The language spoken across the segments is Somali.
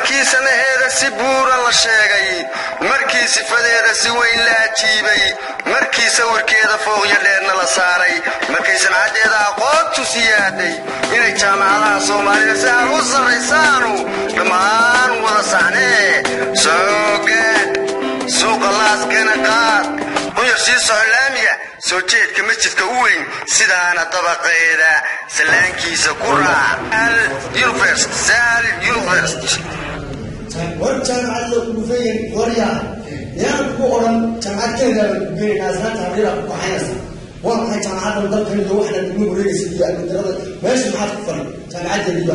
markii sanaheeda si buuran la sheegay. Markii sifadeeda si weyn la ajiibay. Markii sawirkeeda fooqyo dheerna la saaray. Markay sancadeeda aqoontu siyaaday inay jaamacadaha soomaalida si aan u sarraysaanu dhammaan wada saxnee. Soogaad suuqa laaskana qaad. Quyar sii soco laamiga. Soo jeedka masjidka u weyn sidaana dabaqeeda. Sallaankiisa ku raac war jaamacad la kudhufeeyen qorya yaan ku odhan jaamacadkeeda geynaa islaanta habrida ku kaxaynaysa waa maxay jaamacadan dalkan iyo waxna degmo wareegaysa iyo abadarada meesha maxaad ku faran jaamacadeeda iyo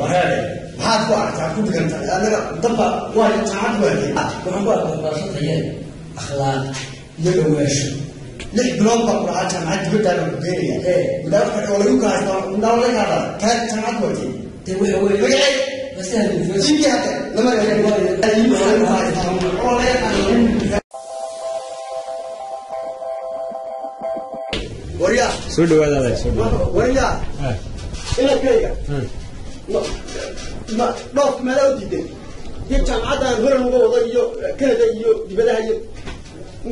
wareere maxaad ku aragtaa ku diganta anaga damba waa jaamacad waagay waxaan ku arkaa waxbarasho tayeen akhlaaq iyo dhawaasho lix bilood baa ku dhahaa jaamacad dibaddaana ku geenaya ee mudaafa oo lagu kaasta mudaafa ka qaada kaa jaamacad waagay dee waxa masaha dufeed jinki hadda lama waryaa soo dhawaada soo dhawaada waryaa Ah. inakayga Hmm. ma dhoofka meelaa u diiday iyo jaamacaddan horan uga wado iyo kanada iyo dibadaha iyo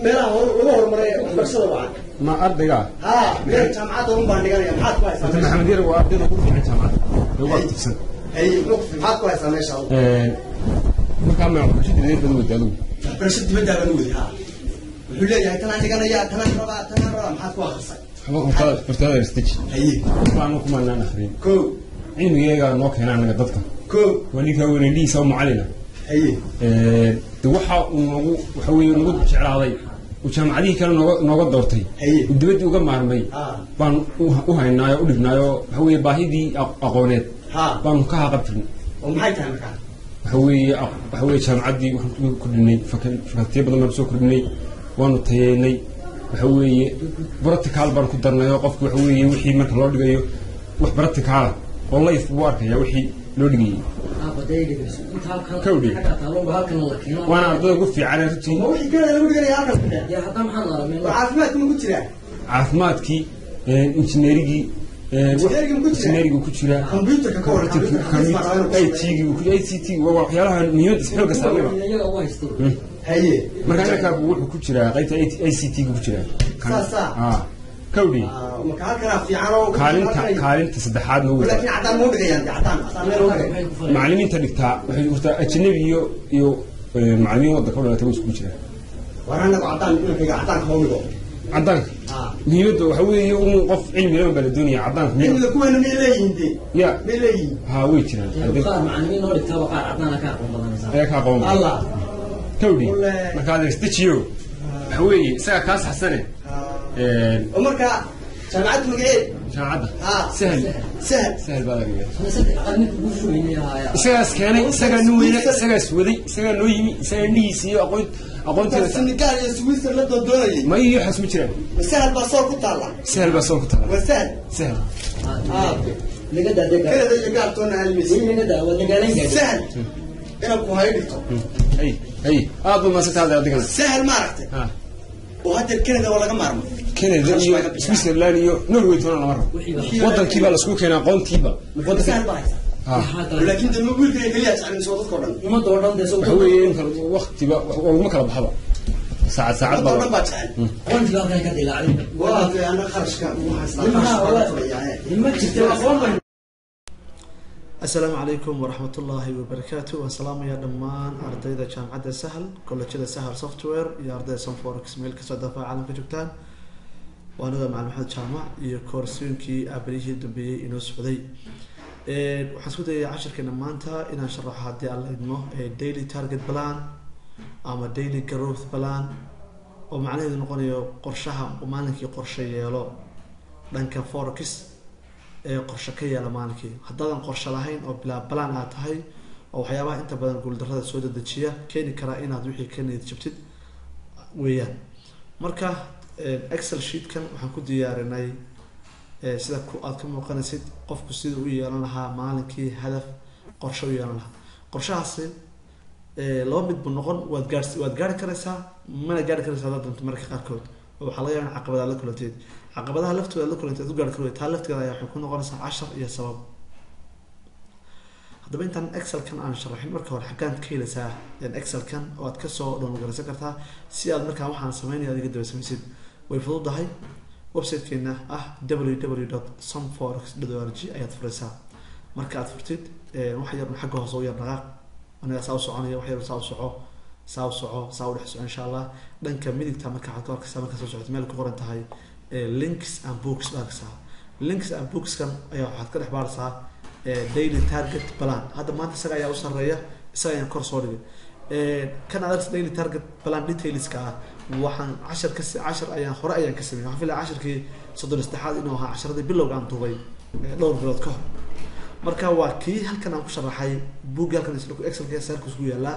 meelaha hor lagu horumaray waxbarashada wacan ma ardayga? Haa meel jaamacadda un baan dhiganaya maxaad ku haysaa maxamed yar waa ardayda ku fiican jaamacadda ee ugu aktifsan hay maxaad ku haysaa meesha markaa ma waxbarashada deer badan weyda adigu waxbarasho dibaddaa baan wadi haa. Wuxuu leeyahay tanaan dhiganaya tanaan rabaa tanaan rabaa maxaad ku hortaada hortaada stage. Haye waxbaanu kuma naan akhriyin ko cilmigeega noo keena anaga dadka. Ko waa ninkaa weynadhihiisa oo macalina. Haye waxa uu nagu waxa weeye nagu jeclaaday uu jaamacadihii kale nooga nooga doortay. Uu dibaddii uga maarmay. Ah. baan u- u haynaayo u dhibnaayo waxa weeye baahidii aq- aqooneed. Baanu ka haqabtirnay. Oo waxa weeye waxa weeye jaamacaddii waxaan kordhinay faka- fakatiyo badan baan soo kordhinay waanu tayeynay. Waxa weeye practical baan ku darnay oo qofku waxa weeye wixii marka loo dhigayo wax practical oo life buu arkaya wixii loo dhigayay Kawdhi. waana ardayda ugu fiican ee runtii ma wixii kanada lagu dhiganaya halkan ku dheh yaa hadda maxaa laalameen waa caafimaadka maku jiraa caafimaadkii injineerigii Engineering ku jira? injineerigu ku jira Computerka كودي kaalinta saddexaadna macallimiinta dhigtaa waxay jirtaa ajnabi iyo iyo macallimiin wadanka u dhalatay isku jiraan cadaanka muhiimadda waxa weeye un qof cilmi lama baa la doonaya cadaanka ya ha way jiraan ayaa kaa qaban kawdhi markaad isdejiyo waxa weeye isagaa kaa saxsane oo marka jaamacadda magaceed jaamacadda Ah. sahal sahal sahal baa laga yahay Ana saddex qalin ugu fulinaya isagaas keenay isagaa nu weyna isagaas waday isagaa noo yimi isagaa indhihiisa iyo aqoon aqoonteeda senegal iyo switzerland la doondoonayay ma iyo waxaas ma jiraan ma sahal baa soor ku taalla sahal baa soo ku tala waa sahal sahal ah laga daadega kanada iyo gaartoona halmaysa laga daa waa dagaalan gaadhay sahal inaan ku hayo dhigto hay hay aad buu maasanta hadda adigana sahal maaragtay ha oo hadda kanada waa laga maarmo Canada iyo Switzerland iyo Norway toona lama rabo wadankii baa la isku keenay aqoontiiba marka sahal baa haysa ha laakiin dee mobiilka keliya jeclayso dadkoo dhan ummadda oo dhan dee soo waxa weeye in kala waqtiba uguma kala baxaba saacad saacad dadoo dhan baa baa jecel aqoontiga halkan ka asalaamu calaykum waraxmat ullaahi wabarakaatu waan salaamayaa dhammaan ardayda jaamacadda sahal kollejyada sahal software iyo ardayda sanforex meel kastoo dafaa caalamka joogtaan waa aniga macalin maxamed jaamac iyo koorsooyinkii abrihii dambeeyey inoo socday. Waxaan isku dayayaa cashirkeena maanta inaan sharaxo haddii aan la daily target plan ama daily growth plan oo macnaheedu noqonayo qorshaha maalinkii qorshe yeelo. Dhanka forex ee qorshe ka yeela maalinkii. Haddaadan qorshe lahayn oo bilaa balan aad tahay oo waxyaabaha inta badan guuldarrada soo dedejiya keeni karaa inaad wixii ka niyad jabtid weeyaan. Marka excel sheetkan waxaan ku diyaarinay sida aad ka muuqanaysid qofku sida u yeelan lahaa maalinkii hadaf qorshe u yeelan lahaa. Qorshahaasi laba mid buu noqon waad gaars waad gaari karaysaa mana gaari karaysaa haddaad doonto marka qaarkood. Oo waxaa laga yaaba in caqabada aad la kulanteed caqabadaha laftooda aad la kulanteed aad u gaari karo taa lafteeda ayaa waxay ku noqonaysaa cashar iyo sabab. Haddaba intaan excelkan aan sharaxin marka hore xaggaan ka helaysaa excelkan oo aad ka soo downlogaraysan kartaa si aad markaa waxaan sameynaya adiga daba samaysid way fududahay websitekeena ah www sunforex o r g ayaad furaysaa. Marka aad furtid wax yar xagga hoose u yar dhaqaaq aniga saa u soconaya wax yar saa u soco saa u soco saa u dhex soco insha allah dhanka midigta marka waxaad ku arkaysaa markaa soo socoto meel ku qoran tahay links and books ba arkaysaa links and bookskan ayaa waxaad ka dhex baaraysaa daily target plan. Hadda maanta isaga ayaa u sareeya isaga ayaan kor soo dhigay. Kan adarta daily target plan detailska ah waxaan cashar ka cashar ayaan hore ayaan ka sameeyay. Waxaan filaya casharkii soddon saddexaad inuu ahaa casharadii bilowga aan duubay dhowr bilood ka hor marka waa kii halkan aan ku sharaxay boog halkan excelka saarkus ku yaalaa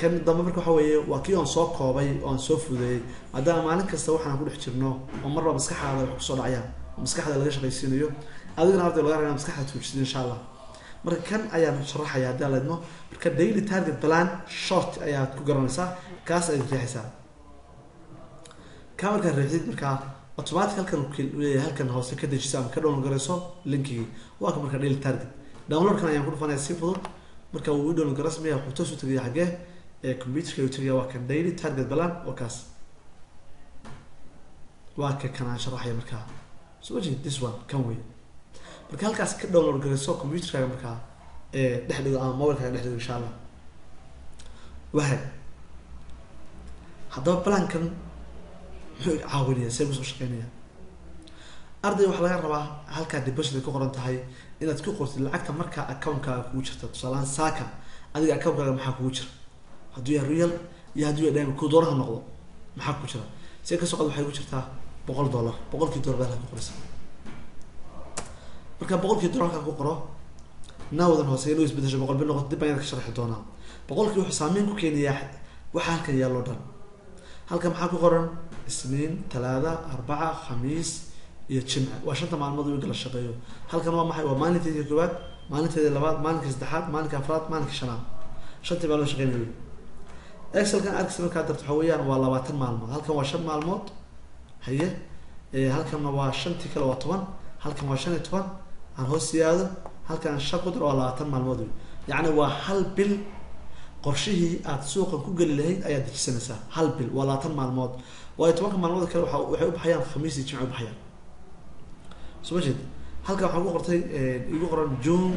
kan dambe marka waxa weeye waa kii aan soo koobay oo soo fudeeyey. Maadaama maalin kasta waxaan ku dhex jirno oo marba maskaxaada wax ku soo dhacayaan oo maskaxda laga shaqaysiinayo. Adigana arday laga rabaa maskaxda tuujisid insha allah marka kan ayaan sharaxaya haddii aan marka daily target plan short ayaad ku garanaysaa kaas ayaad riixaysaa kaa markaad riixdid markaa automatic halkan halkan hoose ka dejisa ama ka download linkigii. Waa ka marka daily target downloadkan ayaan ku dhufanaya si fudud. Marka uu i download wuxuu toos u tagaya xaggee ee computerka u tagaya waa kan daily target plan waa kaas. Waa ka kan aan sharaxaya markaa so jeed this one kan wey marka halkaas ka download garayso computerkaaga markaa ee dhex dhigo ama mobilkaaga dhex dhigo insha allah. Wahay haddaba plankan muxuu caawinaya see ku soo shaqeynaya arday waxaa laga rabaa halkaa deposit ay ku qoran tahay inaad ku qortid lacagta markaa accountkaaga kugu jirta tusaalahaan saaka. Adiga accountkaaga maxaa kugu jira? Hadduu yahay real iyo hadduu yahay dime kuu doonaha noqdo maxaa ku jira? See ka soo qad waxay ku jirtaa boqol dollar. Boqolkii dollar baa halkaa ku qoraysa. Marka boqolkii dollar ku qoro naawadan hoose inuu isbedesho boqol bil noqoto dib baan ka sharxi doonaa. Boqolkii wuxuu saameyn ku keenayaa waxa halkan yaallo dhan. Halkan maxaa ku qoran? Isniin talaada arbaca khamiis iyo jimce waa shanta maalmood wiga la shaqeeyo. Halkan waa maxay? Waa maalinteedii koowaad maalinteedii labaad maalinka saddexaad maalinka afraad maalinka shanaad. Shantii baa loo shaqeynaya excelkan arkis markaa darto waxa weeyaan waa labaatan maalmood. Halkan waa shan maalmood haye? Halkanna waa shantii kale waa toban halkan waa shan iyo toban aan hoos siyaado halkan shan ku dar waa labaatan maalmood wey yacni waa hal bil qorshihii aad suuqan ku geli lahayd ayaad dejisanaysaa. Hal bil waa labaatan maalmood. Waayo tobanka maalmood kale waxay ubaxayaan khamiis iyo jimce ubaxayaan soo ma jeed? Halkan waxaa ku qortay igu qoran june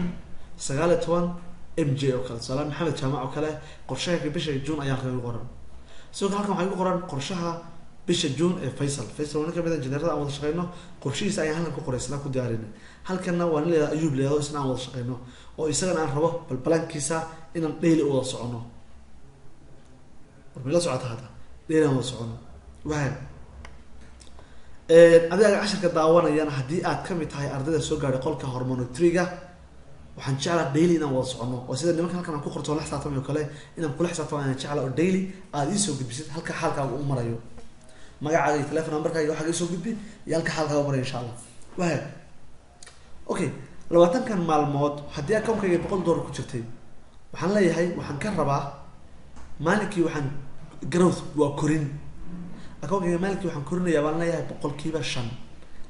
sagaal iyo toban m j oo kale. Tusaale maxamed jaamac oo kale. Qorshaha bisha june ayaa halkan igu qoran. Sidoo kale halkan waxaa igu qoran qorshaha bisha june ee faysal. Faysal waa nin ka mid a injineerada aan wada shaqeyno. Qorshihiisa ayaan halkan ku qoray isna ku diyaarinay halkanna waa nin leedaha ayuub leedo isna aan wada shaqeyno. Oo isagana aan rabo bal balankiisa inaan daily u wada socono. War may la socota hadda? Daily aan wada socono. Waa adiga casharka daawanayana haddii aad ka mid tahay ardayda soo gaadhay qolka hormonotriga waxaan jeclaa daily inaan wada socono oo sida nimanka halkan aan ku qorto la xisaabtamay oo kale inaan kula xisaabtamo ayaan jeclaa oo daily aada iisoo gudbisid halka xaalkaaga u marayo. Magacaaga iyo telefon numberkaaga iyo waxaaga isoo gudbi iyo halka xaalkaaga u marayo insha allah waa okay labaatankan maalmood haddii account-kayga boqol dollar ku jirtay waxaan leeyahay waxaan ka rabaa maalinkii waxaan growth waa korin account-kayga maalinkii waxaan korinayaa baan leeyahay boqolkiiba shan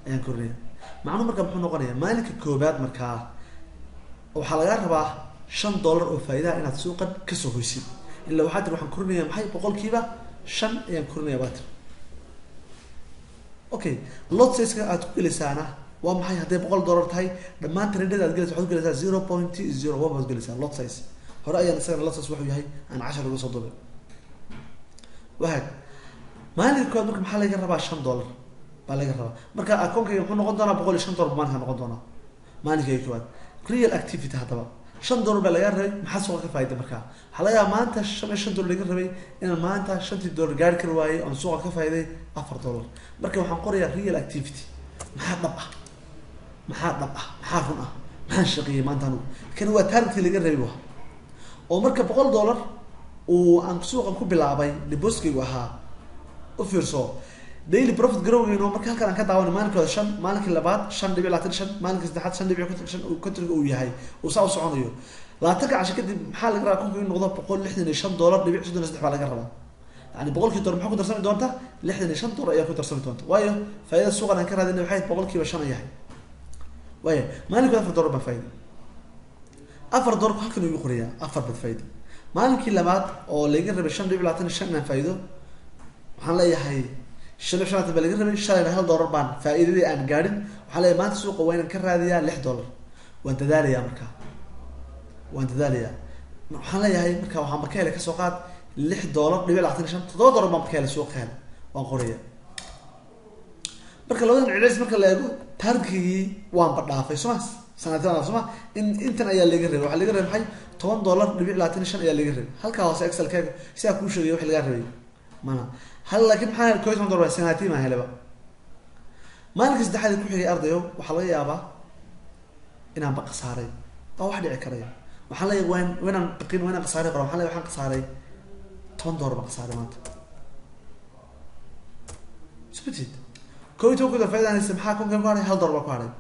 ayaan korinaya macnuhu marka muxuu noqonaya maalinka koobaad markaa waxaa lagaa rabaa shan dollar oo faa'idaha inaad suuqan ka soo hoysid. Ila waxaa tir waxaan korinaya maxay boqolkiiba shan ayaan korinaya baa tir okay lot siska aad ku gelaysaana waa maxay? Hadday boqol dollar tahay dhammaan tradada aad gelaysa waxaad gelaysaa zero point zero one baad gelaysaa lot size. Hore ayaan isagana lot size wuxuu yahay aan cashar uga soo dubay wahaag maalinka koowaad marka maxaa laga rabaa shan dollar? Baa laga rabaa. Marka akoonkayga muxuu noqon doonaa boqol iyo shan dollar maalinka noqon doonaa. Maalinkayga koowaad. Real activity haddaba. Shan dollar baa laga rabay maxaa suuqa ka faaiday markaa waxaa laga yaaba maanta shan iyo shan dollar laga rabay inaan maanta shantii dollar gaari kari waayey oon suuqa ka faa'iday afar dollar. Marka waxaan qorayaa real activity. Maxaa dhab ah? Maxaa dhab ah? Maxaa run ah? Maxaan shaqeeyey maanta anugu? Kan waa targetkii laga rabay wa oo marka boqol dollar uu aan suuqan ku bilaabay depositkaygu ahaa u fiirso. Daily profit garowgeyno marka halkan aan ka daawanay maalinkooda shan maalinkii labaad shan dhibic labaatan shan maalinkii saddexaad shan dhibic konton shan kontonka uu yahay uu saa u soconayo. Labaatanka casho kadib maxaa laga rabaa konka in noqdo boqol lixdan iyo shan dollar dhibic soddon iyo saddex baa laga rabaa. Yani boqolkii dollar maxaa ku darsami doonta? Lixdan iyo shan dollar ayaa ku darsami doonta. Waayo faaidada suuqan aan ka raadina waxay boqolkiiba shan ay yahay waaya maalinkood afar dollar baan faaida afar dollarku halkan igu qorayaa afar bad faaida maalinkii labaad oo laga rabay shan dhibic labaatan iyo shan inaan faa'ido waxaan leeyahay shan labaatan baa laga rabay shalayna hal dollar baan faa'iidadii aan gaadhin. Waxaan leeyahay maanta suuqa waa inaan ka raadiyaa lix dollar. Waan dadaalayaa markaa waan dadaalayaa waxaan leeyahay marka waxaan marka ka soo qaad lix dollar dhibic labaatan iyo shan toddoba dollar baan marka helay suuqa helay waan qoraya marka labadan celcelis marka la eego taargigii waanba dhaafay soo ma? Sanadii waan soo ma? In intan ayaa laga rabay. Waxaa laga rabay maxay? Toban dollar dhibic labaatan iyo shan ayaa laga rabay. Halkaa hoose excelkaaga sidaa kuu sheegay wax lagaa rabay. Mana hal laakiin maxaa iyo toban dollar sanatii maa helaba maalinka saddexaad ku xigay ardayo waxaa laga yaabaa inaan ba khasaaray. Waa wax dhici karaya waxaan leeyahay waan waynaan baqin waynaan khasaaray qora waxaan leeyahay waxaan khasaaray. Toban dollar baan khasaaray maanta. Isbedid koo iyo toban aan haysta maxaa konkan ku hadhay hal dollar baa ku hadhay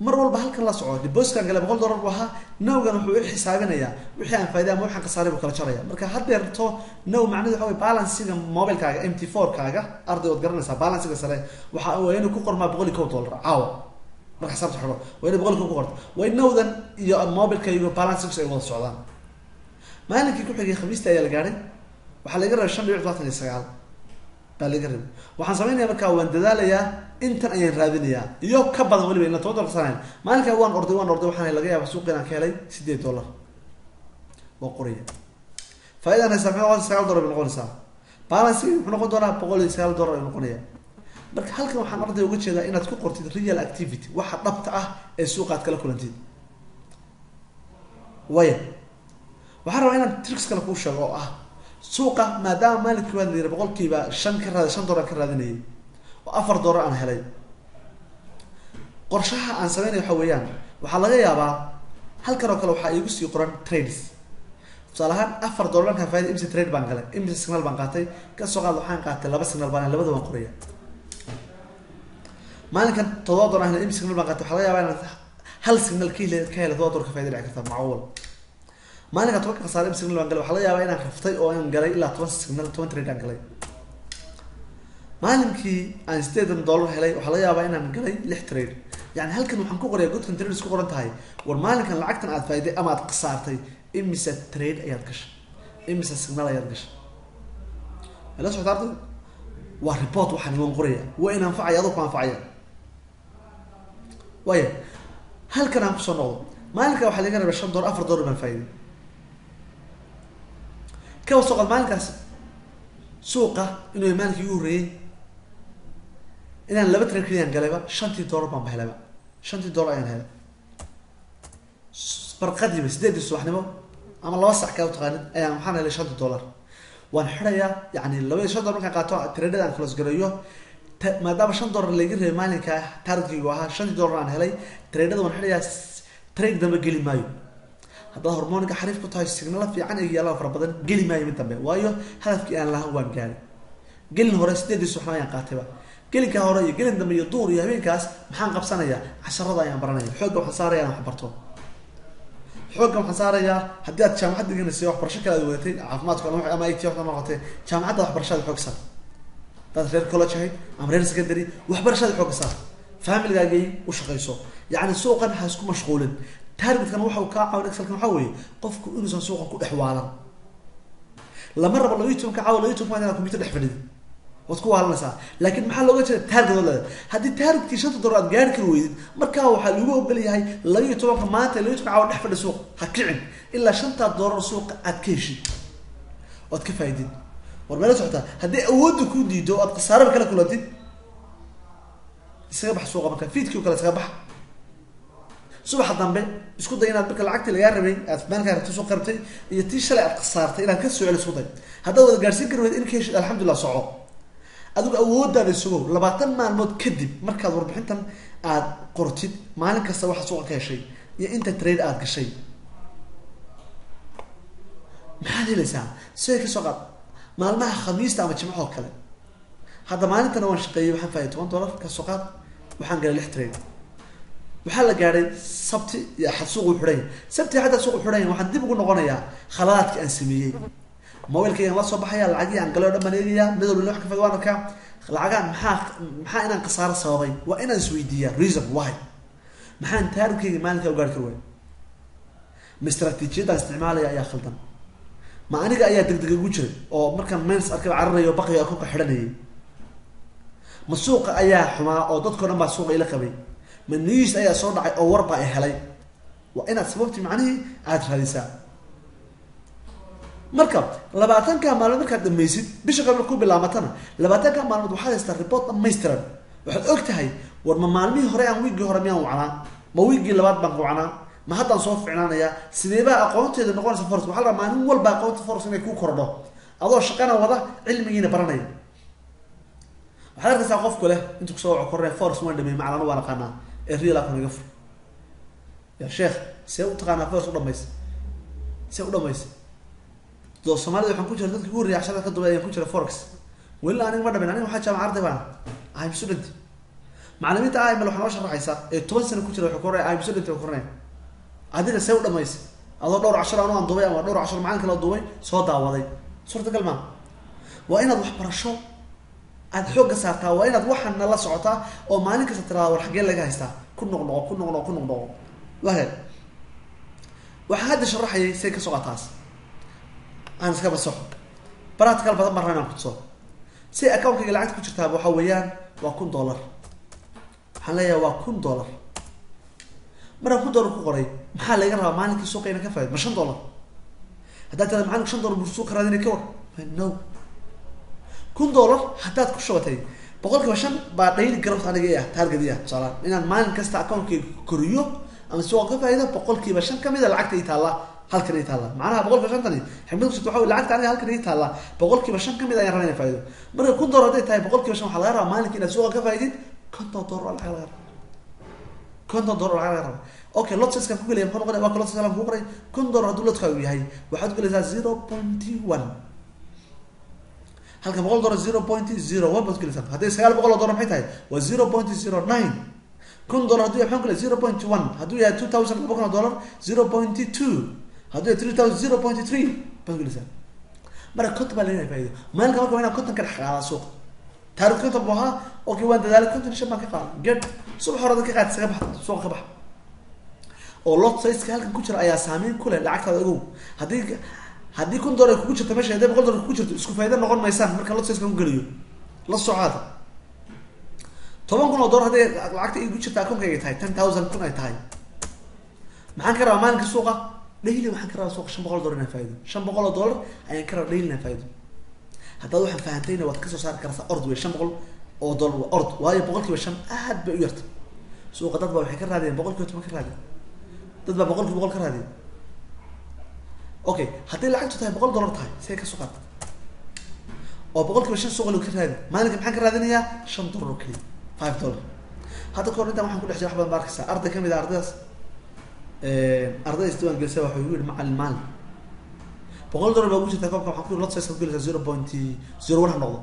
mar walba halkan la soco depositkan gale boqol dollar buu ahaa nawgan wuxuu i xisaabinayaa wixii aan faa'iida ama waxaan khasaaray buu kala jaraya. Marka haddeerto now macnahedu waxa wey balancega mobilekaaga mt four kaaga arday ood garanaysaa balancega sare waxa waa inuu ku qormaa boqol iyo kow dollar caawa. Marka xisaabta xogo waa inay boqol iyo kow ku qorto waa nowdan iyo mobilka iyo balancegsu ay wada socdaan. Maalinkii ku xigay khamiista ayaa la gaadhay? Waxaa laga rabay shan dhibic todobaatan iyo sagaal baa laga rabay waxaan samaynaya markaa waan dadaalayaa intan ayaan raadinayaa. Iyo ka badan weliba ila toban dollar kasanayn maalinkaa waan orday waan orday waxaan laga yaaba suuqa inaan ka helay sideed dollar. Waa qoraya. Faaidaan haysaa maxay sagaal dollar bay noqonaysaa balanci muxuu noqon doonaa boqol iyo sagaal dollar ay noqonaya. Marka halkan waxaan arday uga jeedaa inaad ku qortid real activity waxa dhabta ah ee suuqa aad kala kulantid. Waya waxaan rabaa inaan tricks kale kuu sheego oo ah suuqa maadaama maalinkii waad layiri boqolkiiba shan ka raad shan dollar ka raadinayay. Oo afar dollar aan helay. Qorshaha aan sameynaya waxa weeyaan waxaa laga yaabaa halkan oo kale waxaa iigu sii qoran trades. Tusaale ahaan afar dollar markaan faaiday imse trade baan galay imse signal baan qaatay ka soo qaad waxaan qaatay laba signal baan labada waan qoraya maalinkan todoba dollar aan helay signal baan qaatay waxaa laga yaabaa inaan hal signal ka ka helay todoba dollar ka faida dhici karta macquul maalinka tobanka khasaare signal baan galay. Waxaa laga yaabaa inaan raftay oo aan galay ilaa toban signal toban trade aan galay. Maalinkii aan sideedan dollar helay waxaa laga yaabaa inaan galay lix trade. Yani halkan waxaan ku qoraya godkan trades ku qoran tahay war maalinkan lacagtan aad faa'iday ama aad khasaartay imise trade ayaad gashay? Imise signal ayaad gashay? La socota arday waa report waxaan iman qoraya. Waa in anfacaya adoo ku anfacaya waaya halkan aan ku soo noqdo maalinka waxaa laga rabay shan dollar afar dollar baan faa'iday kawa soo qaad maalinkaas suuqa inuu maalinkii igu horreeyey inaan laba tran keliyaan galayba shantii dollar baan ba. Helayba shantii dollar ayaan helay. Barqadiiba sideedii subaxnimo ama laba sac kaa utaqaanid ayaan waxaan helay shantii dollar waan xidhayaa yani labadii shan dollar markaan qaato tradada aan close gareeyo maadaama shan dollar laga rabay maalinka targetkiigu ahaa shantii dollar aan helay tradada waan xidhayaa trade dambe geli maayo haddaad hormoonka xariif ku tahay signalo fiican ay yaalaan fara badan geli maayo mid dambe. Waayo hadafkii aan lahaa waan gaaray. Gelin hore sideedii subaxnimo ayaan qaatayba gelinkaa hore iyo gelin dambe iyo duur iyo habeenkaas maxaan qabsanayaa casharada ayaan baranaya. Xoogga waxaan saaraya inaan wax barto. Xoogga waxaan saarayaa haddii aad jaamacad dhiganaysa waxbarasho kale aad wadatay caafimaadku ama it wax noqotay jaamacadda waxbarashada xoog saar reer college ahayd ama reer secondary waxbarashada xoogga saar u shaqayso yacni suuqan ha isku mashquulin targetkan waxa uu kaa caawin excelkan waxa weeye qofku inuusan suuqan ku dhex waalan. Lama rabo laba iyo tobanka caawa laba iyo tobanka inaad computer dhex fadhid waad ku waalanaysaa. Laakiin maxaa looga jeeda target oo haddii targetkii shanta dollar aad gaari kari weydid markaa waxaa lagu ogol yahay laba iyo tobanka maanta laba iyo tobanka caawa dhex fadhi suuq ha kicin. Ilaa shantaa dollar suuqa aad ka heshid oad ka faaidid war meela socotaa haddii awoodda kuu diido o aad khasaaraba kala kulantid isaga bax suuqa marka fiidkii o kale isaga bax subaxa dambe isku day inaad marka lacagtii lagaa rabay aad maalkaa rabtay soo qarabtay iyo tii shalay aad khasaartay inaad ka soo celi isku day. Haddaad wada gaarsiin kari weyd in ka heshid alxamdulillah soco. Adigu awooddaada isugo labaatan maalmood kadib markaad warbixintan aad qortid maalin kasta waxaad suuqa ka heshay iyo inta trade aad gashay. Maxaad helaysaa? Siday ka soo qaad? Maalmaha khamiista ama jimcoo kale. Hadda maalintana waan shaqeeyey waxaan faayay toban dollar ka soo qaad waxaan galay lix trade waxaa la gaadhay sabti iyo axad suuqu xidhanya sabti axadda suuqu xidhanya waxaan dib ugu noqonayaa khaladaadki aan sameeyey. Mobilkaygan la soo baxaya lacagii aan galay o dhan baan eegayaa mid walba wax ka fad waan arkaa lacagaan maxaa maxaa inaan khasaaro sababay? Waa inaan isweydiiyaa reason why? Maxaan taarikeyga maalinkaa ugaari kar waay ma istraatiijiyadaan isticmaalaya ayaa khaldan. Ma aniga ayaa degdeg ugu jiray oo markaan mens arkay cararayo baqayo akoonka xidhanayay ma suuqa ayaa xumaa oo dadkao dhan baa suuqa ila qabay ma news ayaa soo dhacay oo warbaa ay helay. Waa inaad sababtii macnihii aada raadisaa. Marka labaatanka maalmood markaad dhamaysid bisha qabla ku bilaamatana labaatanka maalmood waxaad haystaa report dhamaystiran. Waxaad og tahay war ma maalmihii hore aan wiiggii hore miyaan wacnaa? Ma wiiggii labaad baan wacnaa? Ma haddaan soo ficnaanayaa sideebaa aqoonteeda noqonaysa force? Waxa la rabaa walba aqoonta force inay ku kordho adoo shaqana wada cilmigiina baranaya. Waxaad arkaysaa qofku leh intu ku soo waco korne force waan dhameey maclana waan aqaanaa ee real fur. Ya sheekh see u taqaanaa force u dhamaysa? See u dhamaysa? Doo soomaalida waxaan ku jira dadki ugu horreya ka duba ayaan ku jira forex. Welina aniga ma dhamin aniga waxaa jaamac arday baan. I'm student. Noo sharaxaysaa ee toban sano ku jira kornay I'm student ay kornay. Adiga see u dhamaysa? Adoo dhowr cashar anu aan dubay ama dhowr cashar macalin kala dubay soo daawaday. Suurtagal maa waa inaad waxbarasho aada xoogga saartaa waa inaad waxaana la socotaa oo maalin kasta tiraada war xaggee laga haystaa. Ku noqnoqo ku noqnoqo ku noqnoqo wahaad waxaa hadda sharaxayay say ka socotaas. Aan iska basoxo baratical badan baan rabaa inaan kutuso si account-kayga lacagta ku jirtaa waxa weeyaan waa kun dollar. Waxaan leeyahay waa kun dollar. Maraan kun dollar ku qoray maxaa laga rabaa maalinkii suuqa ina ka faaid ma shan dollar. Haddaad tirada macalinku shan dollar buu suuqa raadinay ka war no kun dollar haddaad ku shubatay. Boqol kiiba shan baa daily growth aniga ah target ah inaan maalin kasta account-kayga koriyo ama suuqa ka faa'ido boqol kiiba shan ka mid a lacagta ii taalla halkan ii taalla macnaha boqol shantani xigmad kushirta waxa lacagta aniga halkan ii taalla boqol shan ka mid ayaan rabaa inay faa'ido marka kun dollar hadday tahay boqol kiiba shan waxaa laga rabaa maalinka inaad suuqa ka faa'idid konton dollar lacag laga rabaa. Konton dollar lacag laga rabaa. Okay lotseskan ku gelaya muxuu waa ka lotses ku qoray. Kun dollar hadduu lotkaagu yahay waxaad ku gelaysaa zero pointy one halka boqol dollar zero point zero one baad ku gelaysaa hadday sagaal boqol oo dollar maxay tahay? Waa zero point zero nine. Kun dollar hadduu yahay maxaan ku zero point one. Hadduu yahay two thousand laba kun oo dollar zero point two. Hadduu yahay three thousand zero point three. Baad ku gelaysaa marka konton baa leeyahay faa'iido. Maalinka marka waa inaan konton ka dhex qaadaa suuqa konton buu ahaa. Okay waan dadaalay konton shan baan ka qaada ged subax hore ka qaad isaga bax suuqa ka bax oo lot size-ka halkan ku jira ayaa saameyn ku leh lacagtaada ogow haddii haddii kun dollar kugu jirto meesha hadday boqol dollar kugu jirto isku faa'iido noqon maysaan marka ku geliyo. La socaada toban kun oo dollar hadday lacagta igu jirta akoonkayga tahay ten thousand kun ay tahay. Maxaan ka rabaa maalinka suuqa? Daily waxaan ka rabaa suuqa shan boqol dollar inaan faa'ido shan boqol oo dollar ayaan ka rabaa daily inaan faa'ido haddaad waxaan fahantayna waad ka soo saari kartaa ord wey shan boqol oo dollar waa ord waayo boqol kiiba shan aad bay u yarta. Suuqa dad baa waxay ka raadiyeen boqol kiiba toban ka raadiyen dad baa boqol kiiba boqol ka raadiyen okay hadday lacagtu tahay boqol dollar tahay see ka soo qaata. Oo boqol kiiba shan lagu ka raadi maalinka maxaan ka raadinayaa? Shan dollar oo keliya five dollar. Hadda kahor intaan waxaan ku dhex jira wax badan ba arkaysaa arday ka mid a ardaydaas ardayda isdiwaan gelisa waxa igu yihi macalin maalin boqol dollar baa ugu jirta koobka waxaan ku yiri lot size ku gelaysaa zero point zero one ha noqdo.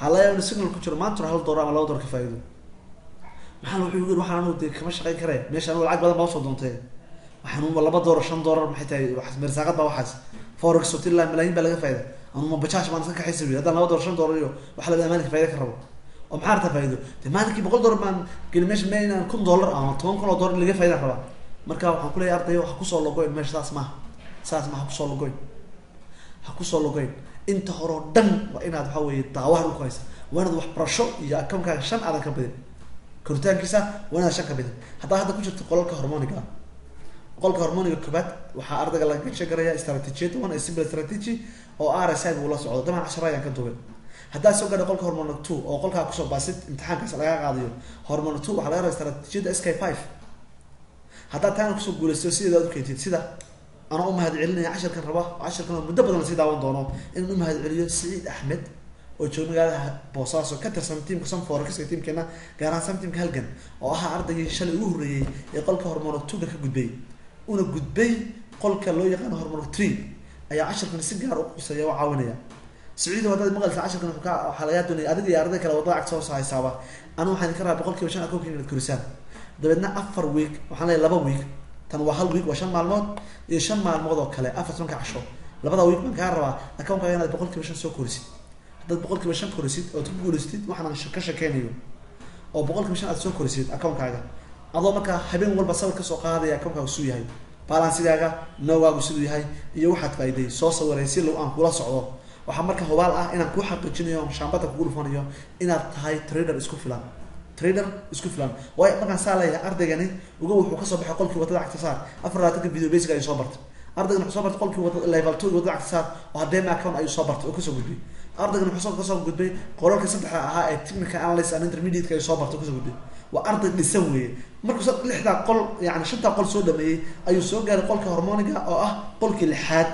Waxaa laga signal ku jiro maanta hal dollar ama laba dollar ka faa'iido. Maxaa wuxuu igu yiri waxaan anu dee kama shaqayn karee meesha anu lacag badan baa u soo doontee uma laba dollar shan dollar maxay tahay? Wax mirsaaqad baa waxaas. Forex hotel malaayiin baa laga faa'iida anuma bajaaj baan iska kaxaysa wiil haddaan laba dollar shan dollar iyo waxa laga maalinka faa'iida ka rabo. Oo maxaa arta faa'iido? Dee maalinkii boqol dollar baan geli meesha me inaan kun dollar ama toban kun oo dollar laga faa'iida rabaa. Marka waxaan ku leeyahay ardayo ha ku soo logoyn meesha saas maaha. Saas ma ha ku soo logoyn. Ha ku soo logoyn. Inta hore oo dhan waa inaad waxa weeye daawahan ku haysa. Waa inaad waxbarasho iyo akoonkaaga shan aadan ka badin. Koritaankiisa waa inaad shan ka badin. Haddaa hadda ku jirto qolalka hormoniga qolka hormoniga koobaad waxaa ardayga laga gashan karaya strategiyada one simple strategy oo r s i uu la socdo daman cashara ayaan ka duubay haddaa soo gaadha qolka hormone two oo qolkaa ku soo baasid imtixaankaas lagaa qaadayo hormone two waxaa laga strategiyada s k five. Haddaad taana ku soo guulaysto sideeda ad ukeentid sida anaa umahad celinaya cashirkan raba cashirkan muddo badan la sii daawan doono inaan umahad celiyo saciid axmed oo jooga magaalada boosaaso ka tirsan tiamka sanforekiska tiamkeena gaar ahaan sam tiamka halgan oo ahaa ardaygii shalay ugu horreeyey ee qolka hormono tuga ka gudbay una gudbay qolka loo yaqaano hormono tree ayaa cashirkan si gaar u quseeya oo caawinaya. Saciido haddaad wuxuu ka waxaa lagaa doonaya adiga iyo arday kale waddada cagta hoos haysaaba anu waxaan idinka rabaa boqol kiiba shan akoonka inaad korisaan. Dabeedna afar week waxaan leeyahay laba week. Tan waa hal week waa shan maalmood iyo shan maalmood oo kale. Afar tobanka casho. Labada week baan kaa rabaa account-kaaga inaad boqol kiiba shan soo korisid. Haddaad boqol kiiba shan korisid ood ku guulaystid waxaan ka shakeynayo oo boqol kiiba shan aad soo korisid account-kaaga adoo markaa habeen walba sawir ka soo qaadaya account-kaaga suu yahay. Balansigaaga nowgaagu siduu yahay iyo waxaad faa'iday soo sawiray si low aan kula socdo. Waxaa marka hubaal ah inaan kuu xaqiijinayo shaambada kugu dhufanayo inaad tahay trader isku filan. Trader isku filan. Waayo markaan saa leeyahay ardaygani uga wuxuu ka soo baxay qolkii waddada cagta saar. Afar labaatanka video basic ayuu soo bartay. Ardaygan wuxuu soo bartay qolkii waddada level two waddada cagta saar oo haddee account ayuu soo bartay oo ka soo gudbay. Ardaygan wuxuu soo ka soo gudbay qolalka saddexa ahaa ee technical analysis and intermediate ayuu soo bartay oo ka soo gudbay waa arday dhisan weeye. Markuu lixdaa qol yani shantaa qol soo dhameeyey ayuu soo gaaray qolka hormoniga oo ah qolkii lixaad.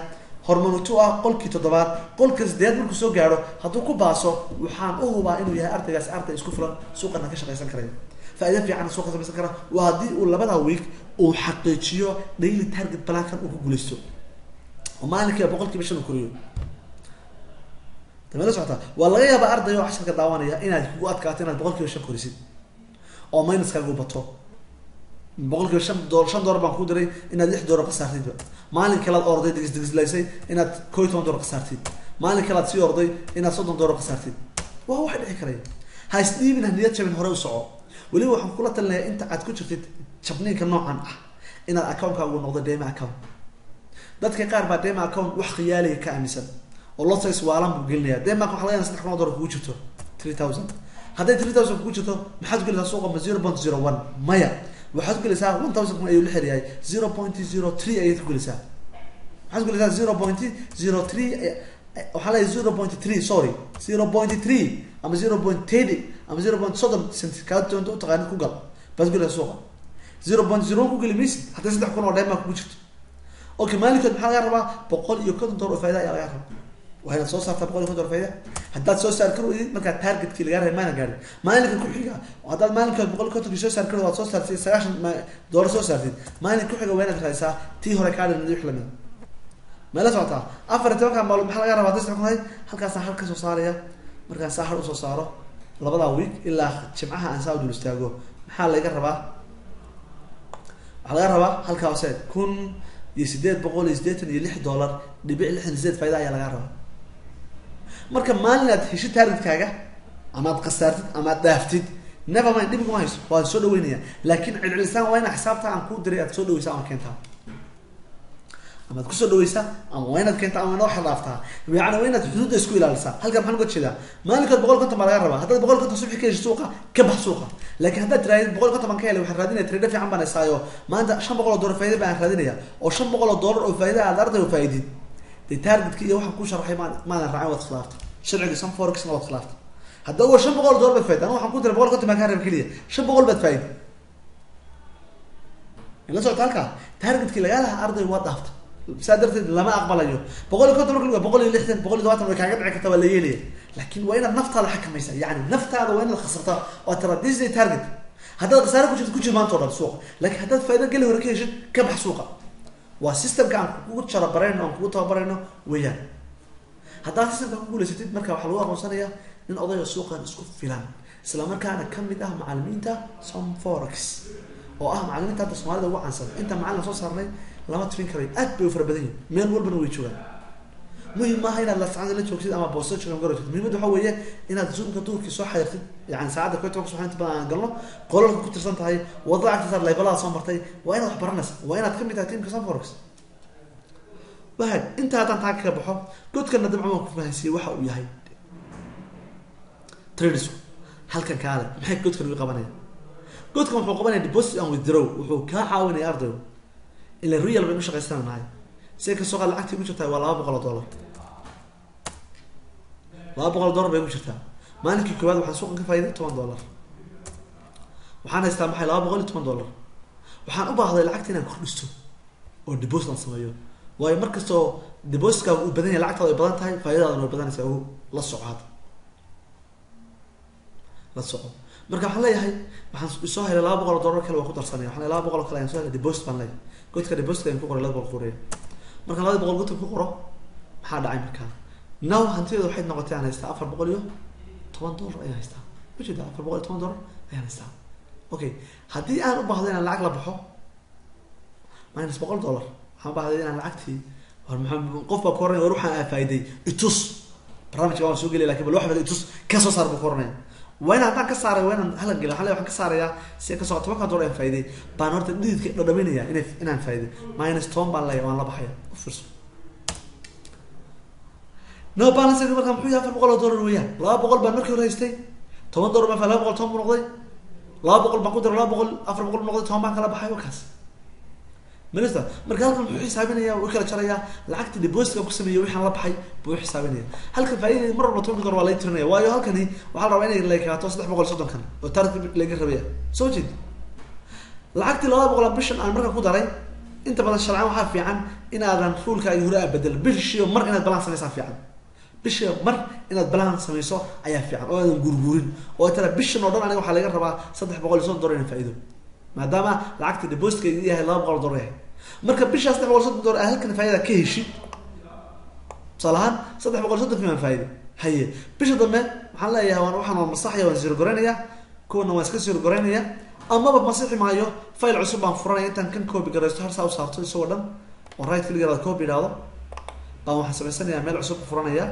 Hormonitu ah qolkii toddobaad. Qolka sideed markuu soo gaaro hadduu ku baaso waxaan u hubaa inuu yahay ardaygaas arday isku filan suuqana ka shaqaysan karaya faaida fiican suuqa samaysan kara waa haddii uu labada week uu xaqiijiyo daily target balankan uu ku guuleysto oo maalinkiiba boqol kiiba shan uu koriyo. Damela socota. Waa laga yaabaa arday oo casharka daawanaya inaad kugu adkaato inaad boqol kiiba shan korisid oo minuskaagu bato boqol kiiba shan doo shan doolar baan kuu diray inaad lix doolar ka saartidba maalin kalead orday digis digislaysay inaad koo iyo toban doolar ka saartid. Maalin kalead sii orday inaad soddon doolar ka saartid. Waa wax dhici karaya ha isdhiibin ha niyad jabin hore u soco. Weliba waxaan kula talinayaa inta aad ku jirtid jabniinka noocan ah inaad account-kaagu noqdo dema account. Dadka qaar baa dema account wax khiyaaliga ka aaminsan. Oo losays waalan buu gelinaya dema account waxa laga yaabaa saddex kun oo doolar kugu jirto. three thousand hadday three thousand kugu jirto maxaad ugelaysaa suuqa ma zero point zero one? Maya. Waxaad ugelaysaa one thousand ayuu la xiriyahay zero point zero three ayaad kugelaysaa maxaad ugelaysaa zero point zero three waxaa leeyahay zero point three sorry. Zero point three ama zero point thirty ama zero point soddon cent. Kaa doonta utaqaanid ku gal. Baad ugelaysaa suuqa. Zero point zero ku geli maysid hadday saddex kun oo dheemaa kugu jirto. Okay maalinkood maxaa laga rabaa? Boqol iyo konton dolar oo faaida ayaa laga rabaa waa soo saartaa boqol iyo konton fayda haddaad soo saar kar weydid markaa targetkii lagaa rabay maana gaarin maalinka ku-xiga haddaad maalinka boqol iyo kontonkii soo saar kar waad soo saartid sagaashan doolar soo saartid. Maalinka ku-xiga waa inaad tii hore kaa dhin wix la mid. Meela socotaa? Afar iyo tobanka maalmood maxaa laga rabaa? Saddex kun ahayd halkaasaan hal ka soo saaraya. Markaan saa har u soo saaro labadaa week ilaa jimcaha aan saa dul istaago. Maxaa laga rabaa? Waxaa laga rabaa halkaa hoose kun iyo sideed boqol iyo siddeetan iyo lix dollar dhibic lixdan sideed fayda ayaa lagaa rabaa marka maalin aad heshid targetkaaga ama ad khasaartid ama ad dhaaftid never mind dhibiguma hayso waan soo dhaweynaya laakin celcelisaan waa ina xisaabta aan kuu diray aad soo dhaweysaa ama keentaa. Ama ad ku soo dhaweysaa ama waa inaad keentaa ama inoo xadhaaftaa yani waa inaad xuduudda isku ilaalisaa halkan maxaan uga jeedaa? Maalinkood boqol konton baa laga rabaa. Haddaad boqol konton subxi ka heshid suuqa ka bax suuqa. Laakiin haddaad tirahdid boqol konton baan ka helay waxaan raadinaya trade fiican baan haysaayo. Maanta shan boqol oo dollar faaida baan raadinaya. Oo shan boqol oo dollar oo faaida aad arday oo faaidid dee targetka iyo waxaan ku sharaxay maan maadan raacin waad khilaafta sharciga san forexna waad khilaafta hadda wa shan boqol oo dollar baad faaid anu waxaan ku diray boqol konton baan kaa raba keliya shan boqol baad faaid la socota halkaa targetkii lagaa arday waa dhaafta saa darteed lama aqbalayo. Boqol iyo konton marka boqol iyo lixdan boqol iyo tobantan way kaaga dhici karta waa la yeelaya. Laakin waa inaad naftaada xakamaysa yani naftaada waa inaad khasarta oo tira is target. Haddaad khasaare ku jirto ku jir maanta o dhan suuqa. Laakiin haddaad faa'ido geli hore ka heshid ka bax suuqa waa systemka aan kugu jarabarayno aan kugu tababarayno weeyaan. Haddaad systemka ku guulaysatid marka waxaa lagu aqoonsanaya nin odayga suuqan isku filan. Isla markaana ka mid ah macalimiinta som oo ah macalimiinta hadda soomaalida ugu caansan. Inta macalin soo saarnay lama tirin karayo aad bay u fara badan yihiin meel walbana way joogaan muhiim maaha inaad lascada la joogtid ama boosta joogan garotid muhimada waxa weeye inaad zoomka duurkii soo xadirtid yani saacadda koy tobanka subax badan aan galno qolalka ku tirsan tahay waddada agtisaad leybalaha soo martay waa inaad wax baranaysa waa inaad ka mid tahay teamka sunforex wahad inta haddaan taa kaga baxo godkana dabcan waan ku fahansiiyey waxa uu yahay tradesku halkan kaale maxay godkan uga qabanaya godkan wuxuu qabanaya deposit and withdraw wuxuu kaa caawinaya ardayo ila real shaqaysana nahay see ka soo qaad lacagtii ku jirtaa waa laba boqol oo dollar. Laba boqol oo dollar bay ku jirtaa. Maalinkii koowaad waxaan suuqan ka faa'iday toban dollar. Waxaan haystaa maxay laba boqol iyo toban dollar? Waxaan u baahday lacagta inaan kordhisto oo deposit aan sameeyo. Waayo mar kastoo uu badan yahay lacagtaada ay badan tahay faa'idadaadana way badanaysaa o la soco la soco marka waxaan leeyahay waxaan soo helay laba boqol oo dollar kale waa ku darsanaya waxaan laba boqol kale ayaan soo helay deposit baan leeyahay. Godka depositka ayaan ku qoray laba boqol qoray markaan labada boqol godka ku qoro maxaa dhacay markaa now hantideeda waxay noqotay aan haystaa afar boqol iyo toban dollar ayaan haystaa. Ujeeda afar boqol iyo toban dollar ayaan haystaa. Okay haddii aan u baahdo inaan lacag la baxo minus boqol dollar waxaan ubahday inaan lacagtii qof baa ku oranaya war waxaan aa faa'iday itus. Barnaamijka waan soo gelaya laakiin wax bal itus ka soo saar buu ku oranaya waa in haddaan ka saaray waa inaan halan geliyo waxaan ka saarayaa si ka soo tobanka dollar aan faa'iday baan horta dhididka dhadhaminaya inay inaan faa'iday minus toban baan leeyahay waan la baxaya u fiirso no balance markaa muxuu yahay afar boqol oo dollar weeyaan? Laba boqol baan markii hore haystay. Toban dollar baan laba boqol toban buu noqday. Laba boqol baan ku diray laba boqol afar boqol buu noqday toban baan kala baxay wakaas minista marka halkan muxuu xisaabinaya wuu kala jarayaa lacagta depositka ku sameeyey wixaan la baxay buu xisaabinaya halkan faa'iidada mar walba tobanka dollar waa laga tirinaya waayo halkani waxaa la rabaa inay leekaato saddex boqol iyo soddonkan oo target laga rabaya soo jeed lacagtii laba boqol bishan aan marka ku daray inta badan sharcan waxaa fiican inaadan ruulkaaga hore aa bedel. Bishiiba mar inaad balaan samaysaa fiican. Bishiiba mar inaad balaan samayso ayaa fiican oo aadan gurgurin. Oo tara bishan oo dhan aniga waxaa laga rabaa saddex boqol iyo soddon dollar inaan faa'iido maadaama lacagta depositka yahay laba boqol dollar. Yahay marka bishaa saddex boqol soddon dollar aa halkan faa'ida ka heshid. Tusaale ahaan saddex boqol soddonki baan faa'iday haye bisha dambe waxaan leeyahay waan waxaan waan masaxaya waan sirgoreynaya kuwana waan iska sirgoreynaya amaba masixi maayo file cusub baan furanaya intaan kan copy garaysto harsaa u saarto isagoo dhan. Oo right yaraad copy idhaahdo. Baan waxaan samaysanayaa meel cusub furanaya.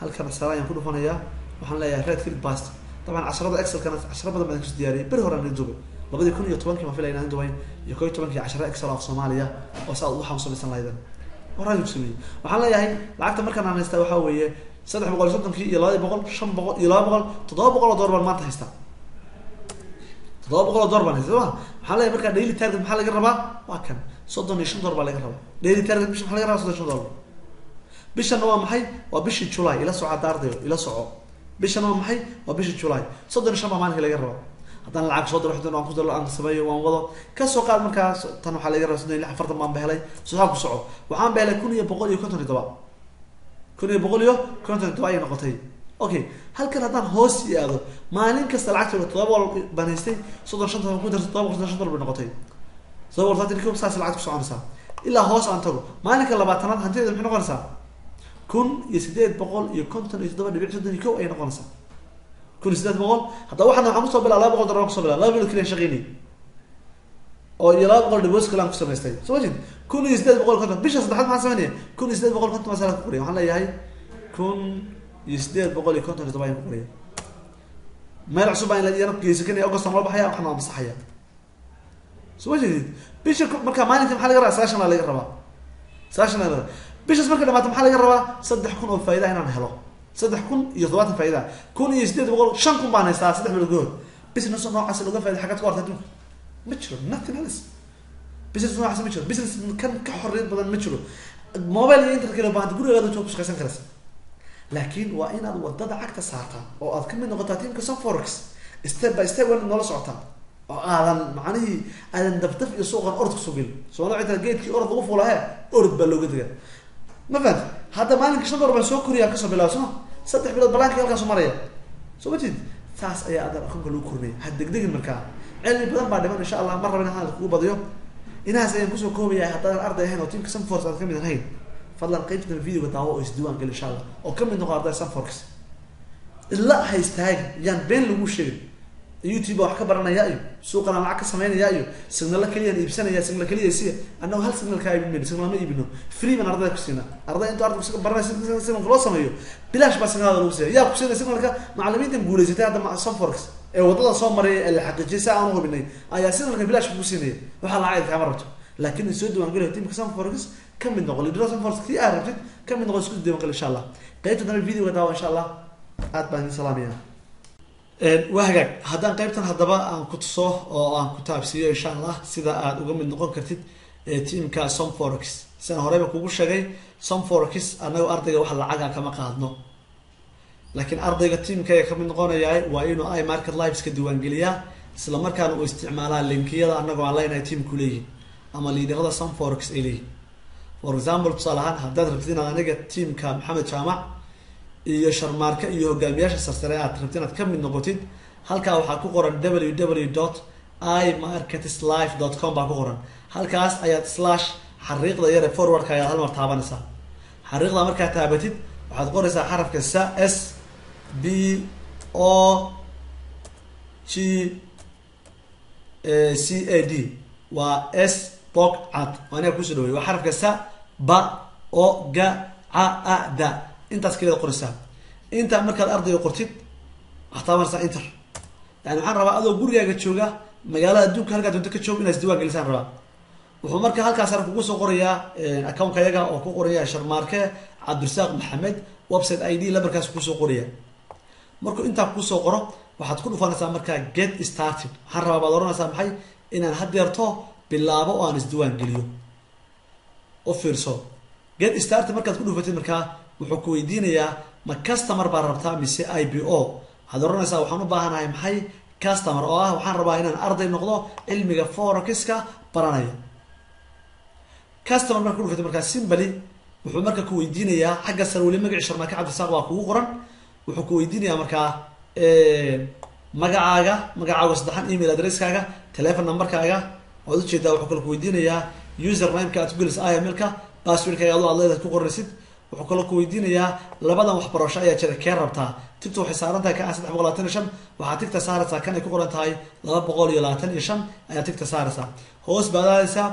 Halkan sare ayaan ku dhufanayaa. Waxaan leeyahay right click past dabcan casharada excelkana casharo badan baan kus diyaariyay. Beri hore aan dubay labadii kun iyo tobankii baan filaya inaan dubay iyo koo iyo tobankii casharo excel soomaaliya oo saa waxaan samaysan lahaydan horaan ku sameeyey. Waxaan leeyahay lacagta markaan aan haystaa waxaa weeye saddex boqol iyo soddonkii iyo labadii boqol shan boqol iyo laba boqol toddoba boqol oo dollar baan maanta haystaa. Toddoba boqol oo dollar baan haystaa. Ma waxaan markaa daily target maxaa laga rabaa? Waa kan soddon iyo shan dollar baa laga rabaa. Daily target bisha maxaa laga rabaa? Soddon shan dollar. Bishanna waa maxay? Waa bishii july. Ila soco hadda ila soco. Bishanna waa maxay? Waa bishii july. Soddon iyo shan baa maalinka laga rabaa haddaan lacag soo diro xdan waan ku diro aan sameeyo waan wado. Kasoo qaad markaa tan waxaa laga iyo lix afartan baan behelay. Sosaa ku soco. Waxaan behelay kun iyo boqol iyo konton iyo toba kun iyo boqol iyo konton iyo toba ayay noqotay. Okay halkan haddaan hoos ii aado maalin kasta lacagta todoba boqol baan haystay soddon shanta ku darto todoba boqol soddon shan dollar bay noqotay. Todoba saatan iyo saas lacagta ku soconaysaa ilaa hoos aan tago. Maalinka labaatanaad hantideeda maxay noqonaysaa? Kun iyo sideed boqol iyo konton iyo toddoba dhibic soddon iyo kow ayay noqonaysaa kun iyo sideed boqol. Haddaba waxaan waxaan ku soo bilaa laba boqol dollar ku soo bilaa laba bilood kaliya shaqeynay oo iyo laba boqol dhibos kale ku samaystay. Soo majid kun iyo sideed boqol konton. Bisha saddexaad maxaan sameynaya kun iyo sideed boqol konton baa sala ku qoraya waxaan leeyahay kun iyo sideed boqol iyo konton iyo ayaan ku qoraya meel cusub baan iyana geysakanaya august aan la baxaya waxaan waa masaxaya soo ma bisha marka maalinka maxaa laga rabaa? Sagaashan baa laga rabaa. Sagaashan laga rabaa. Bishaas marka dhamaata maxaa laga rabaa? Saddex kun oo faa'iida inaan helo saddex kun iyo toddobaatan faa'iida. Kun iyo sideed boqol shan kun baan haystaa saddex bilood gudahood business noocaas looga faa'iida xaggaad ku horta adduunka ma jiro nothing else. Business noocaas ma jiro. Business kan ka xorriyad badan ma jiro. Mobile iyo internet kale baahanta gurigaada joog ku shaqaysan karaysa laakiin waa inaad waddada cagta saartaa oo aad ka mid noqotaa teamka sunforex step by step waa noola socotaa oo aadan macnihii aadan dabdaf iyo suuqan orod ku soo gelin waxay tahay geedkii orod lagu fuulahe orod baa looga degaa. Ma fahamti hadda maalinka shan dollar baan soo koriyaa ka soo bilaaba soma saddex bilood balaanki halkaasu maraya. Soo ma jeed? Saas ayaa adan akoonka lagu korinaya ha degdegin markaa. Cilmi badan baa dhiman insha allah. Mar raba in hadalka kugu badiyo. Inahaas ayaan ku soo koobaya haddaadan arday ahayn oo teamka sunforce aad ka mid ahayn fadlan qaybtan videoga daawo oo isdiiwaan gal insha allah. Oo ka mid noqo arday sunforx ila haystaagi yaan been lagu sheegin youtube baa wax ka baranaya iyo suuqana lacag ka sameynaya iyo signalo keliyaan iibsanaya signal keliya siya. Annago hal signal kaa iibin signal ma iibino. Free baan ardayda ku siina intuu ardaygu baranaya signalka loo sameeyo bilaash baa signalada lagu siiya yaa ku signalka? Macalimiintan guulaysatay hadda sunforex ee waddada soo maray ee la xaqiijiyay si aan u ayaa signalka bilaash ku siinaya waxaa lacag kaama rabto. Laakiin in soo diiwaan teamka sunforex ka mid noqo lidro sunforex kii aad rabtid ka mid noqo isku diiwaan gal insha allah. Qaybta dambe videoga daawa insha allah. Aad baan idin salaamaya waa hagaag. Haddaan qaybtan haddaba aan ku tuso oo aan ku taabsiiyo insha allah sida aad uga mid noqon kartid teamka somforex sidaan horeyba kugu sheegay somforex annago ardayga wax lacaga kama qaadno. Laakiin ardayga teamkayga ka mid noqonayaa waa inuu i market lives ka diiwaangeliyaa isla markaana uu isticmaalaa linkiyada annagoo aan leenahay teamku leeyihiin ama liidarada somforex ay leeyihiin for example tusaale ahaan haddaad rabtid inaad aniga teamka maxamed jaamac iyo sharmaarka iyo hogaamiyaasha sarsare aad rabti inaad ka mid noqotid halkaa waxaa ku qoran w w dot i markets life dot com baa ku qoran. Halkaas ayaad slash xariiqda yare forwardka ayaad hal mar taabanaysaa. Xariiqda markaa taabatid waxaad qoraysaa xarafka s s b o g c a d. Waa s bog cad waa inaga ku soo dhawey waa xarafka sa ba o ga ca a da intaas keliyaad qoraysaa intaa markaad ardayga qortid waxaad taabanaysaa inter yani waxaan rabaa adoo gurigaaga jooga magaalada adduunka halkaa doonto ka jooga inaad isdiiwaan gelisaan rabaa. Wuxuu marka halkaas ar kugu soo qorayaa accountka yaga oo ku qoraya sharmaarke cabdirasaaq maxamed website i d lambarkaas ku soo qoraya markuu intaa ku soo qoro waxaad ku dhufanaysaa markaa get started. Waxaan rabaa baad oranaysaa maxay inaan hadeerto bilaabo oo aan isdiiwaan geliyo. U fiirso. Get started markaad ku dhufatid markaa wuxuu ku weydiinayaa ma customer baa rabtaa mise i b o? Waxaad oranaysaa waxaan u baahanahay maxay customer oo ah? Waxaan rabaa inaan arday noqdo cilmiga forexiska baranaya. Customer marka ku dhufatid markaa simbly wuxuu marka ku weydiinayaa xagga sare weli magaci sharmaake cabdisaaq baa kugu qoran. Wuxuu ku weydiinayaa markaa magacaaga magacaaga saddexan email adresskaaga telefon numberkaaga. Waad u jeedaa wuxuu kale ku weydiinayaa user nimeka aad ku gelaysa imlka passwordkaaga adu aad leedahay ku qoraysid wuxuu kaloo ku weydiinayaa labadan waxbarasho ayaa jira kee rabtaa tigta waxay saaran tahay kan saddex boqol labaatan iyo shan waxaa tigta saaraysaa kan ay ku qoran tahay laba boqol iyo labaatan iyo shan ayaa tigta saaraysaa hoos baad aadaysaa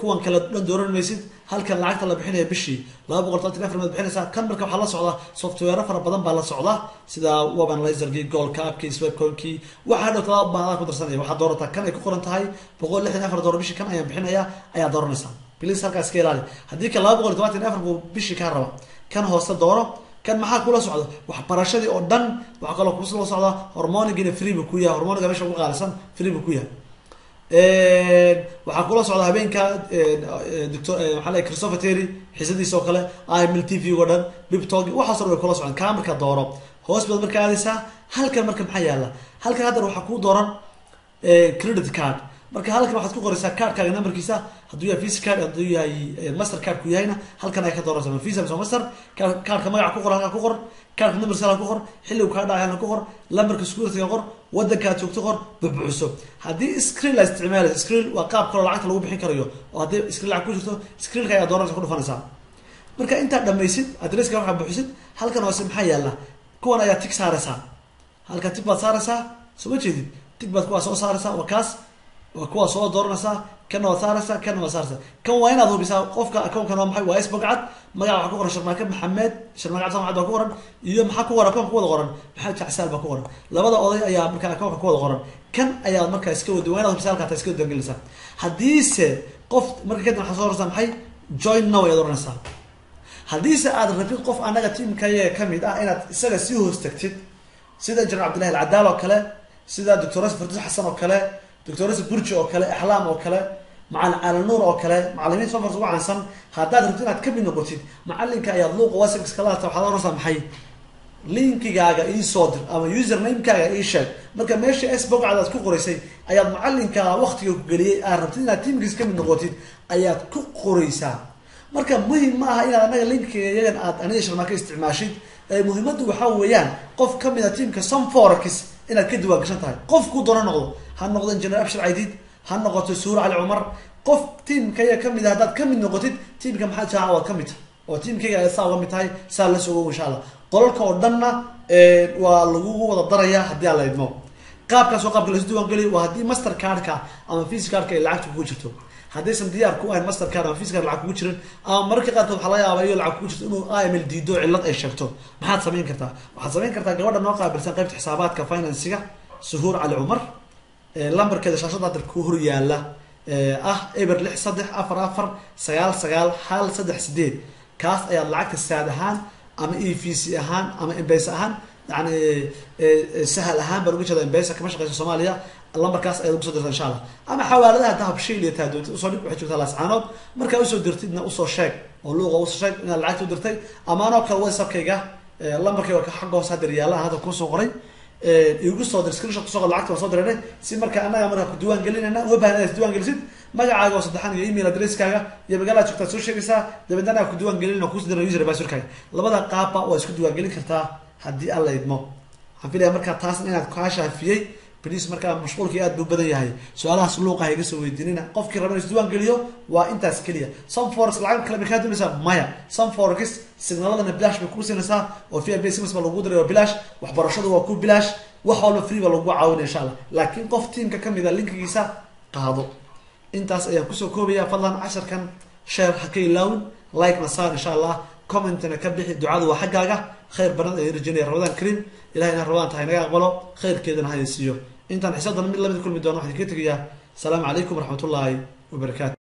kuwan kale dhan dooran maysid halkan lacagta la bixinaya bishii laba boqol tobantan afar maad bixinaysaa. Kan marka waxaa la socda software fara badan baa la socda sida web analyzerkii goolka apkii swebconkii waxaa dhow talaba baadaa ku darsanaya. Waxaad doorataa kan ay ku qoran tahay boqol lixdan afar doolar bishii kan ayaan bixinaya ayaa dooranaysaa please halkaas iska ilaali. Haddii kan laba boqol iyo tobantan afar buu bishii kaa raba. Kan hoose dooro kan maxaa kula socda? Waxbarashadii oo dhan waxaa kaloo kula socda hormonigina free buu ku yahay hormoniga meesha ugu qaalisan free ku yahay. Waxaa kula socda habeenka doctor maxaa lay christopher terry xisadiisa oo kale iml t v o dhan bibtog waxaas dhan way kula socdaan. Kaa marka dooro hoos marka aadaysaa halkan marka maxaa yaalla halkan haddana waxaa kuu dooran credit card marka halkan waxaad ku qoraysaa cardkaaga numberkiisa hadduu yahay visa card hadduu yahay master card ku yahayna halkan ay ka dooranaysaa visa mise master cardka magaca ku qor halkaa ku qor. Cardka numberkiisa halkaa ku qor xilligu kaa dhacay halkan ku qor. Lambarka securityga qor wadankaad joogto qor bubuxso haddii screen la isticmaalayso screen waa qaab kaloo lacagta lagu bixin karayo. Oo haddii screen lacag ku jirto screenka ayaa dooranaysa ku dhufanaysaa marka intaad dhamaysid adresska waxaa buxisid halkan hoose maxaa yaalla kuwan ayaa tig saaraysaa. Halkan tig baad saaraysaa soo ma jeedid tig baad kuwaa soo saaraysaa waa kaas waa kuwaa soo dooranaysaa kana waad saaraysaa kana waad saaraysaa kan waa inaad hubisaa qofka akoonkan waa maxay? Waa isbog cad. Magaca waxaa ku qoran sharmaake maxamed sharmaake cabdi baa ku qoran iyo maxaa ku qoran akoonka ku wada qoran? Maxamed jacsaal baa ku qoran. Labada oday ayaa markaa akoonka ku wada qoran. Kan ayaad markaa iska wadi waa inaad hubisaa halkaa iska wadagelinaysaa haddiise qof marka kadib waxaa soo oranaysaa maxay? Join now ayaad oranaysaa haddiise aad rabtid qof anaga tiamkayaga ka mid ah inaad isaga sii hoos tagtid sida injineer cabdillahi alcadaal oo kale sida doctores farduus xasan oo kale doctores burji oo kale axlaam oo kale macalin calanuur oo kale macalimiin sofars ugu caansan haddaad rabtid inaad ka mid noqotid macalinka ayaad luuqa wasics kala hadta waxaad oranaysaa maxay? Linkigaaga ii soo dir ama user namekaaga ii sheeg. Marka meesha s bogcad aad ku qoraysay ayaad macalinka waktiga ku geliyay aad rabtid inaad tiamkiis ka mid noqotid ayaad ku qoraysaa. Marka muhiim ma aha inaad anaga linkiga iyagan aad aniga sharmaaka isticmaashid muhiimadu waxaa weeyaan qof ka mid a tiamka sunforex inaad ka diwaan gashan tahay. Qof ku doona noqdo ha noqdo engineer abshir caydid ha noqoto suura cali cumar qof tiamkayga ka mid a haddaad ka mid noqotid tiamka maxaa jaaca waad ka mid tahay oo tiamkayga saa uga mid tahay saa la sogo insha allah qolalka oo dhanna waa lagugu wada daraya haddii aan la idmo. Qaabkaas qaabka lasu geliyo waa haddii master cardka ama cardka ay lacagta kugu jirto. Haddaysan diyaar ku ahayn master card ama card lacag kugu jirin ama mararka qaarkood waxaa laga yaaba iyo lacag kugu jirto inuu iml diido cillad ay sheegto. Maxaad samayn kartaa? Waxaad samayn kartaa gabadha noo qaabilsan qaybta xisaabaadka financiga suhuur cali cumar lambarkeeda shaashada hadda ku hor yaalla ah eber lix saddex afar afar sagaal sagaal hal saddex sideed kaas ayaad lacagta saad ahaan ama e v c ahaan ama embesa ahaan yani sahal ahaan baan uga jeeda embesa kama shaqeysa soomaaliya lambarkaas ayaad ugu soo dirta insha allah. Ama xawaaladaha dahab shiil iyo taadoontid u soo dhig waxay jirtaa laascaanood markaa u soo dirtidna u soo sheeg oo luuqa u soo sheeg inaad lacagta u dirtay ama kale whatsappkayga lambarkayga xagga hoos hadir yaalaan hadda kuusoo qoray igu soo dir screenshot ku soo qor lacagta waan soo dirane si marka annaga markaa ku diwaan gelinayna uma baahna inaad gelisid. Magacaaga oo saddexan iyo email adresskaaga iyo magaalada joogtaad soo sheegaysaa dabeedna anaga ku diwaan gelin oo kusi dira user basurkaaga labada qaabba waa isku diwaan gelin kartaa haddii alla idmo. Waxaan filaya markaa taasna inaad kaa blis markaa mashquulkii aad buu badan yahay. Su'aalahaas luuqaha iga soo weydiinina qofkii raba isdiwaan geliyo waa intaas keliya. Sunforex lacag kale bay kaa doonaysaa maya sunforex signaladana bilash bay kuu siinaysaa oo v i b sims ba lagu diray oo bilash waxbarashadu waa ku bilash wax walba free ba lagu caawinaya insha allah. Laakiin qof tiamka ka mid a linkigiisa qaado. Intaas ayaan ku soo koobaya fadlan casharkan sheer ha ka ilaawin like saar insha allah commentina ka bixi ducadu waa xaggaaga. Khayr badan ayaan rajinaya ramadaan kariim ilahayna rabaan tahay naga aqbalo. Khayrkeedana haysiiyo intaan xisadan mid la mid kulmi doono waxaan kaga tegayaa. Asalaamu calaykum waraxmatullaahi wabarakaatu